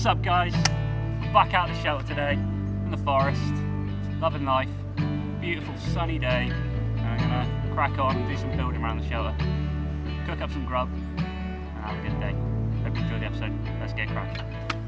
What's up guys? Back out of the shelter today, in the forest, loving life. Beautiful sunny day. I'm gonna crack on and do some building around the shelter. Cook up some grub and have a good day. Hope you enjoy the episode. Let's get cracking.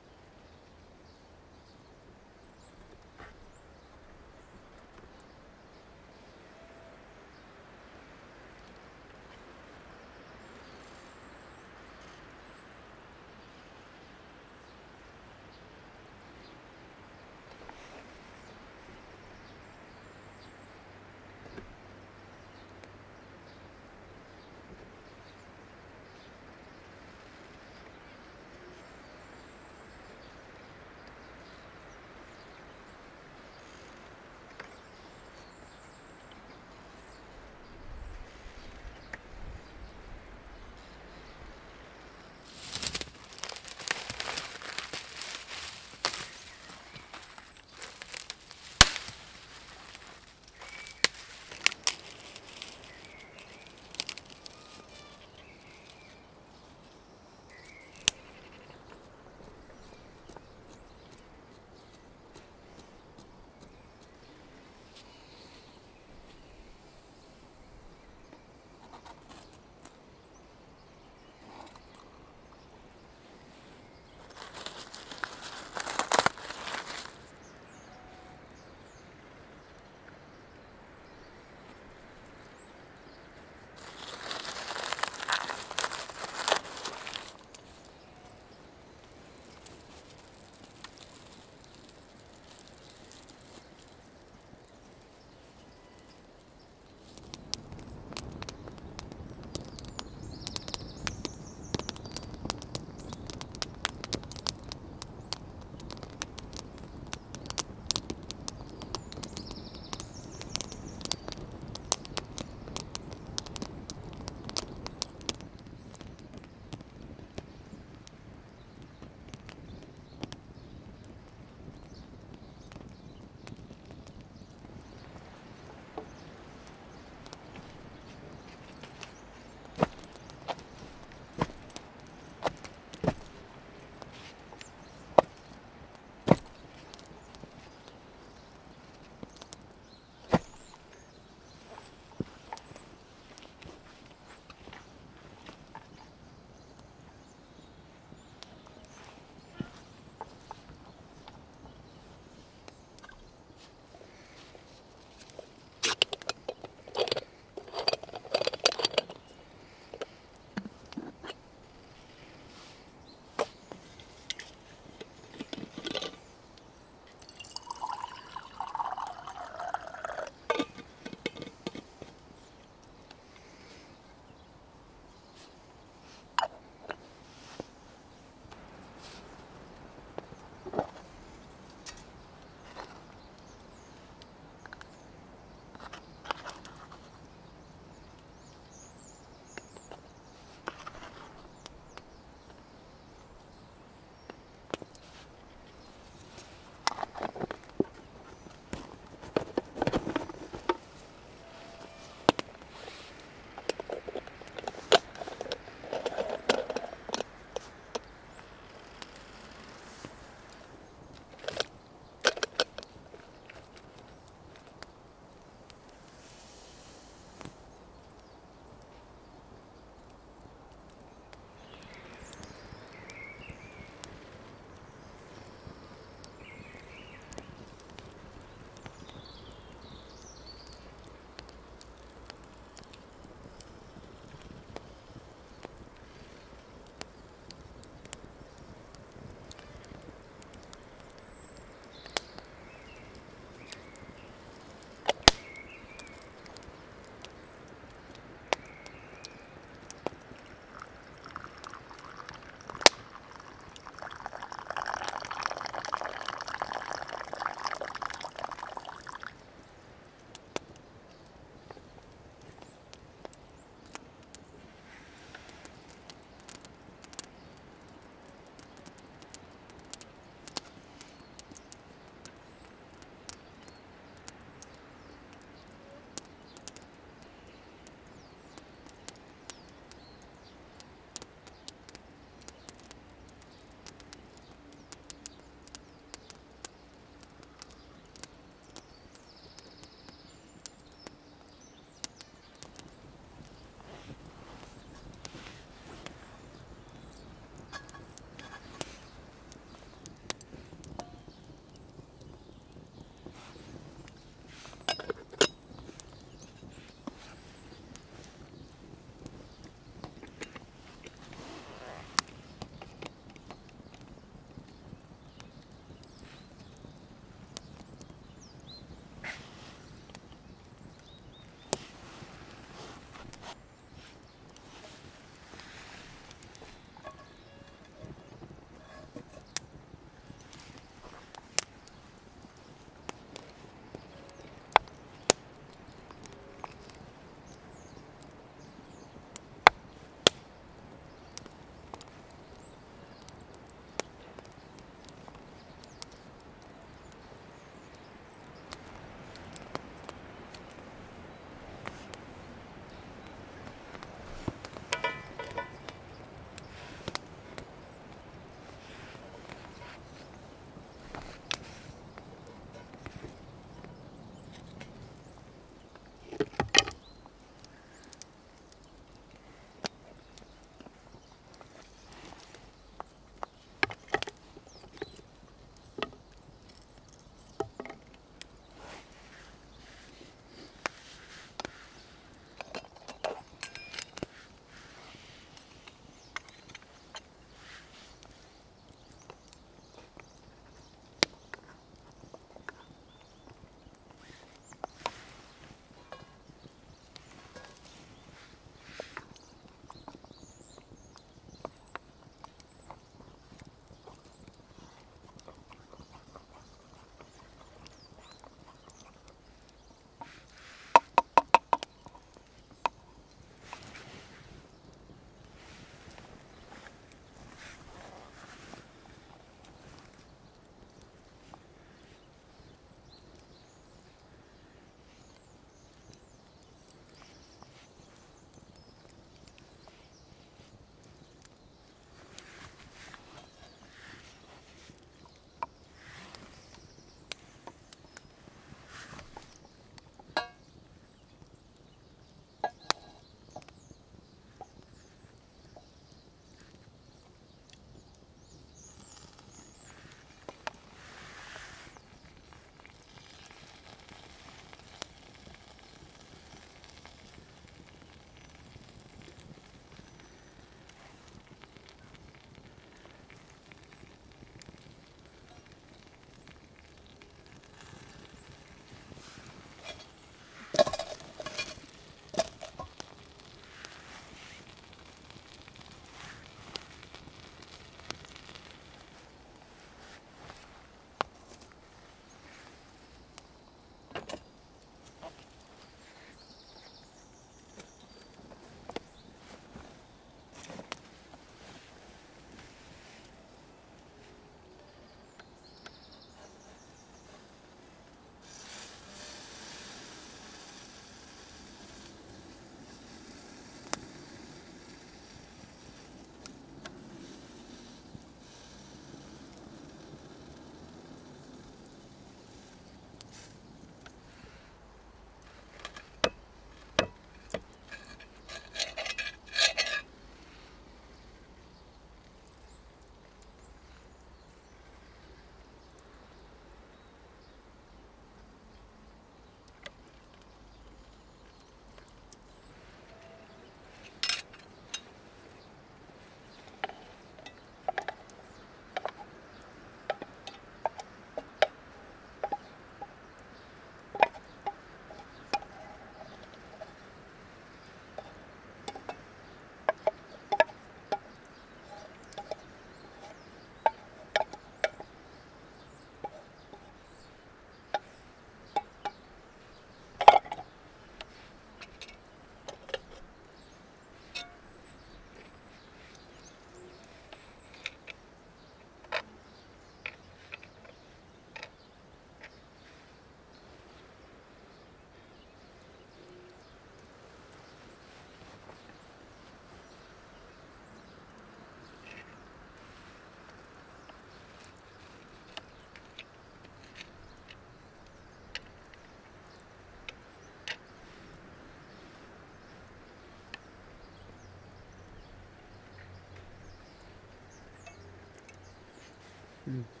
Mm.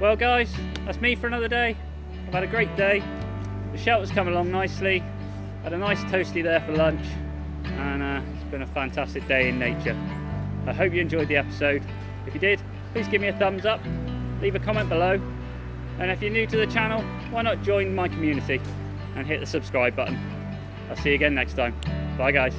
Well guys, that's me for another day. I've had a great day. The shelter's come along nicely. Had a nice toasty there for lunch. And uh, it's been a fantastic day in nature. I hope you enjoyed the episode. If you did, please give me a thumbs up. Leave a comment below. And if you're new to the channel, why not join my community and hit the subscribe button. I'll see you again next time. Bye guys.